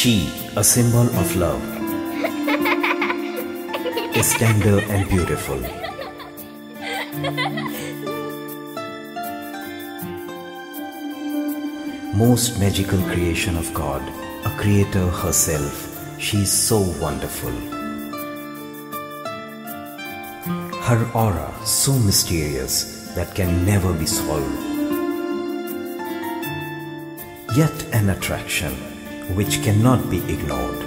She, a symbol of love, is tender and beautiful. Most magical creation of God, a creator herself, she is so wonderful. Her aura so mysterious that can never be solved. Yet an attraction which cannot be ignored.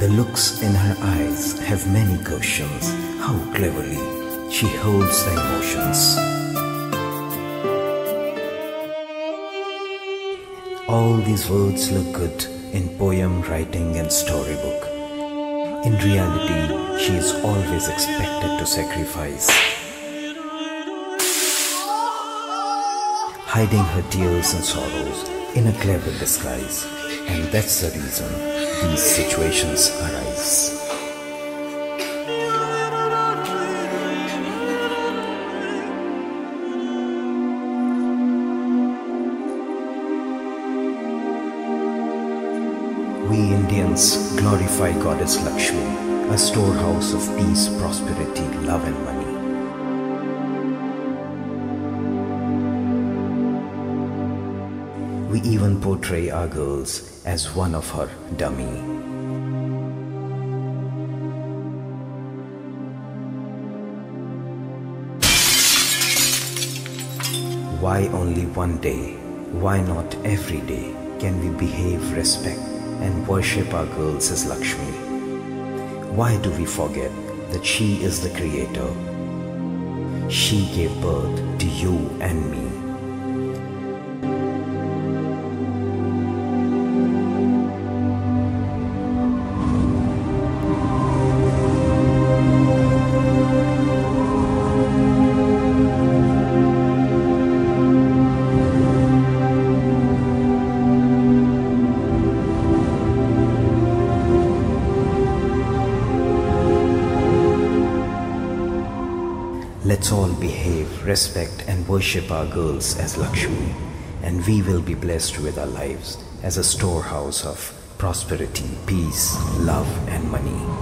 The looks in her eyes have many questions. How cleverly she holds the emotions. All these words look good in poem writing and storybook. In reality, she is always expected to sacrifice. Hiding her tears and sorrows in a clever disguise. And that's the reason these situations arise. We Indians glorify Goddess Lakshmi, a storehouse of peace, prosperity, love, and money. We even portray our girls as one of her dummy. Why only one day? Why not every day can we behave, respect, and worship our girls as Lakshmi? Why do we forget that she is the creator? She gave birth to you and me. Let's all behave, respect, and worship our girls as Lakshmi, and we will be blessed with our lives as a storehouse of prosperity, peace, love, and money.